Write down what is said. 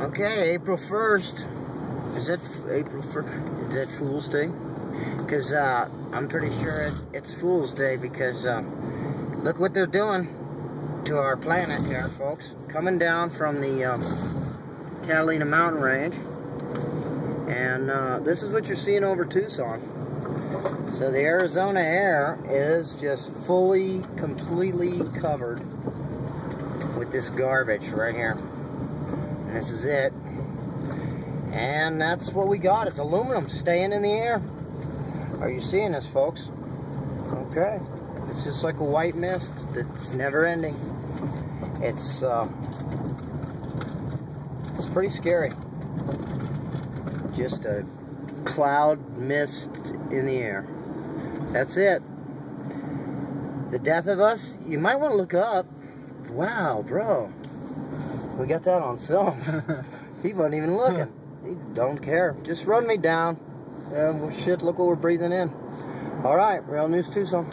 Okay, April 1st. Is it April 1st? Is that Fool's Day? Because uh, I'm pretty sure it, it's Fool's Day because uh, look what they're doing to our planet here, folks. Coming down from the um, Catalina mountain range. And uh, this is what you're seeing over Tucson. So the Arizona air is just fully, completely covered with this garbage right here. This is it. And that's what we got. It's aluminum staying in the air. Are you seeing this, folks? Okay. It's just like a white mist that's never ending. It's, uh, it's pretty scary. Just a cloud mist in the air. That's it. The death of us, you might want to look up. Wow, bro. We got that on film. he wasn't even looking. He don't care. Just run me down. Well, shit, look what we're breathing in. All right, Real News Tucson.